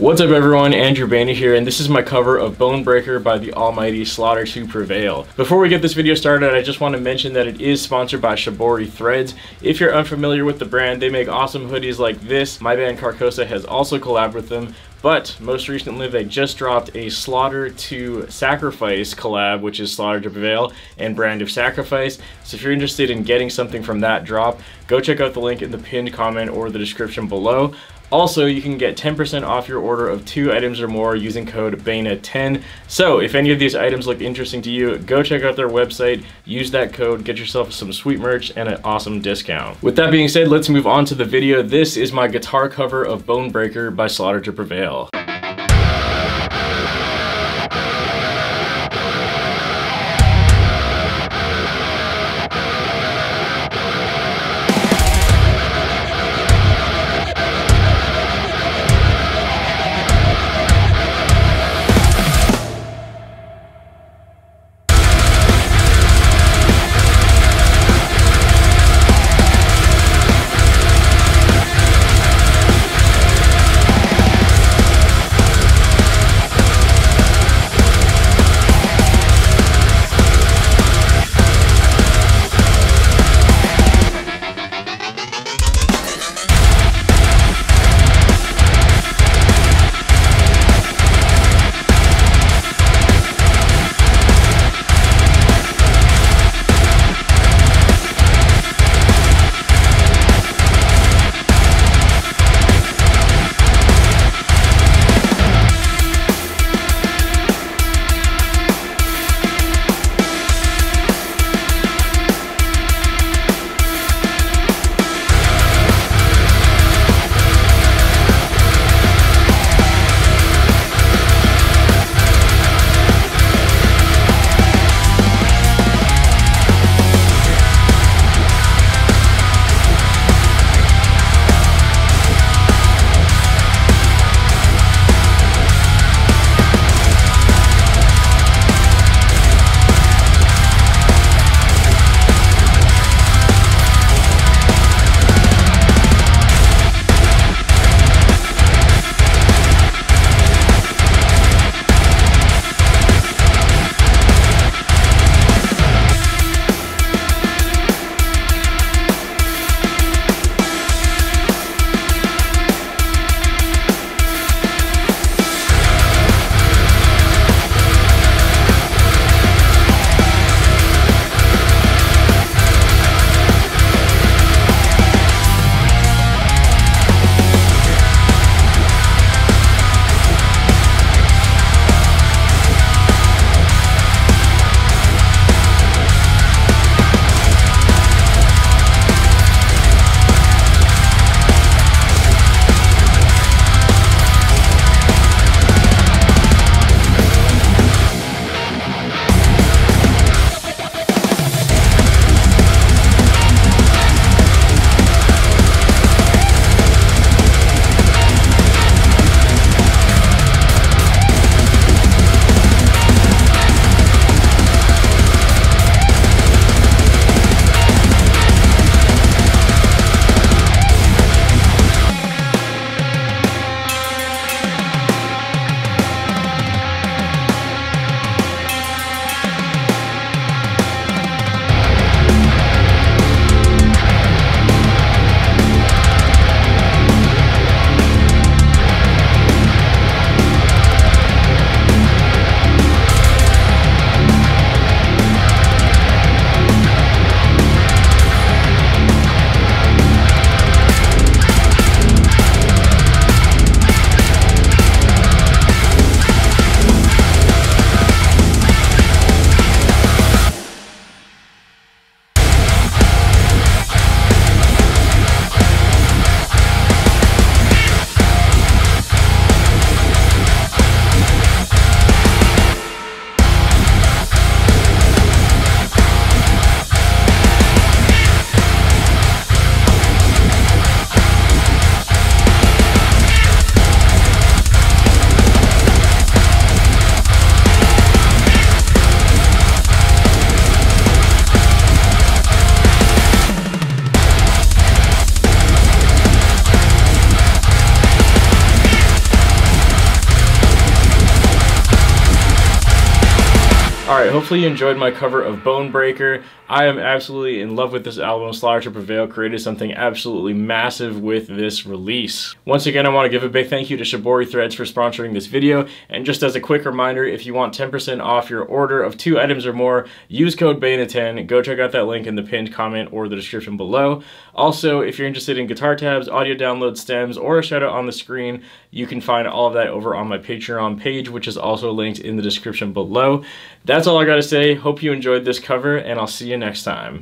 What's up everyone, Andrew Baena here, and this is my cover of Bonebreaker by the almighty Slaughter to Prevail. Before we get this video started, I just want to mention that it is sponsored by Shibori Threads. If you're unfamiliar with the brand, they make awesome hoodies like this. My band Carcosa has also collabed with them, but most recently they just dropped a Slaughter to Sacrifice collab, which is Slaughter to Prevail and Brand of Sacrifice. So if you're interested in getting something from that drop, go check out the link in the pinned comment or the description below. Also, you can get 10% off your order of two items or more using code BAENA10. So, if any of these items look interesting to you, go check out their website, use that code, get yourself some sweet merch and an awesome discount. With that being said, let's move on to the video. This is my guitar cover of Bonebreaker by Slaughter to Prevail. Alright, hopefully you enjoyed my cover of Bonebreaker. I am absolutely in love with this album. Slaughter to Prevail created something absolutely massive with this release. Once again, I want to give a big thank you to Shibori Threads for sponsoring this video. And just as a quick reminder, if you want 10% off your order of two items or more, use code BAENA10. Go check out that link in the pinned comment or the description below. Also, if you're interested in guitar tabs, audio download stems, or a shout out on the screen, you can find all of that over on my Patreon page, which is also linked in the description below. That's all I gotta say. Hope you enjoyed this cover, and I'll see you next time.